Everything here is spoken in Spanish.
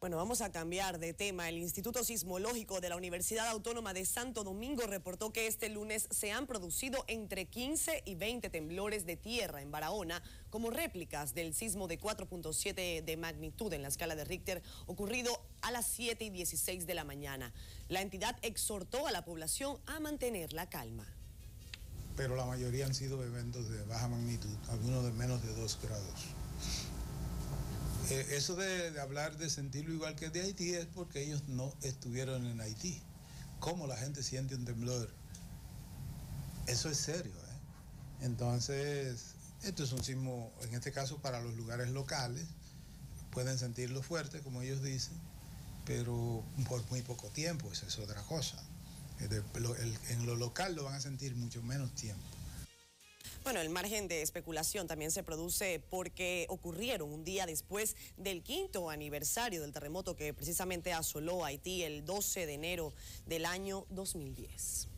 Bueno, vamos a cambiar de tema. El Instituto Sismológico de la Universidad Autónoma de Santo Domingo reportó que este lunes se han producido entre 15 y 20 temblores de tierra en Barahona como réplicas del sismo de 4.7 de magnitud en la escala de Richter ocurrido a las 7 y 16 de la mañana. La entidad exhortó a la población a mantener la calma. Pero la mayoría han sido eventos de baja magnitud, algunos de menos de 2 grados. Eh, eso de, hablar de sentirlo igual que de Haití es porque ellos no estuvieron en Haití. ¿Cómo la gente siente un temblor? Eso es serio. ¿eh? Entonces, esto es un sismo, en este caso para los lugares locales, pueden sentirlo fuerte, como ellos dicen, pero por muy poco tiempo, esa es otra cosa. En lo local lo van a sentir mucho menos tiempo. Bueno, el margen de especulación también se produce porque ocurrieron un día después del quinto aniversario del terremoto que precisamente asoló Haití el 12 de enero del año 2010.